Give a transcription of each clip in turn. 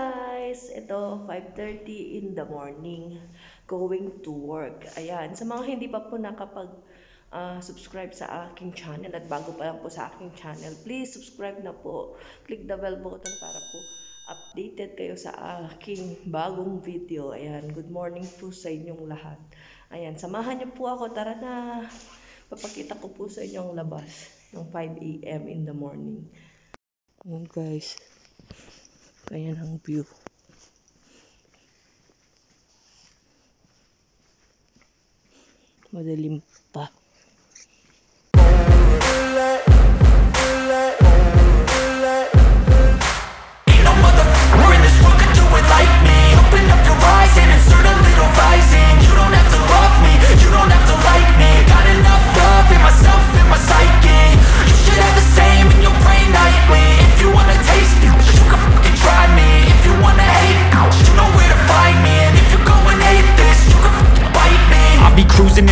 Guys! Ito, 5.30 in the morning. Going to work. Ayan, sa mga hindi pa po nakapag uh, subscribe sa aking channel at bago pa lang po sa aking channel, please subscribe na po. Click the bell button para po updated kayo sa aking bagong video. Ayan, good morning po sa inyong lahat. Ayan, samahan niyo po ako. Tara na! Papakita ko po sa inyong labas ng 5 a.m. in the morning. Ayan guys. Ayan ang view. Madilim pa.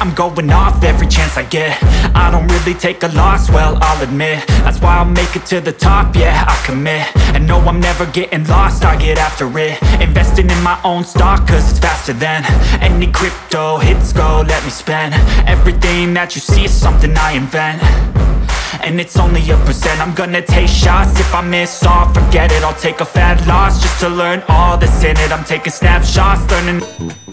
I'm going off every chance I get. I don't really take a loss, well, I'll admit. That's why I'll make it to the top, yeah, I commit. And no, I'm never getting lost, I get after it. Investing in my own stock, cause it's faster than Any crypto hits go, let me spend. Everything that you see is something I invent. And it's only a percent I'm gonna take shots. If I miss all Forget it, I'll take a fat loss Just to learn all that's in it. I'm taking snapshots, learning